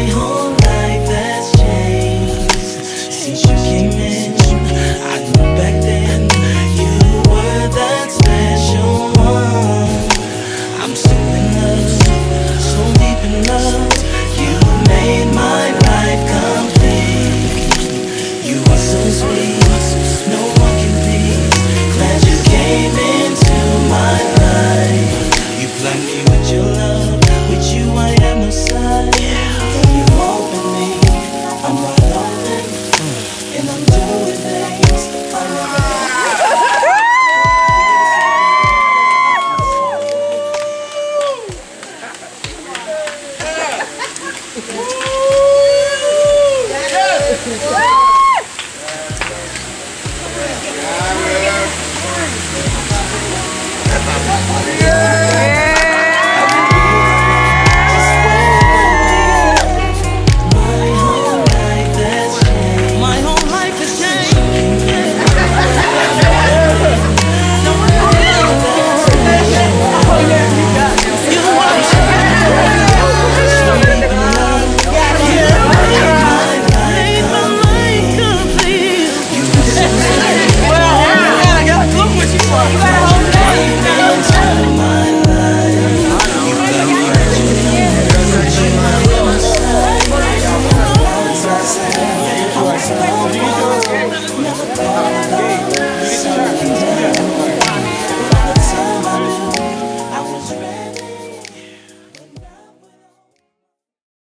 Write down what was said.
my whole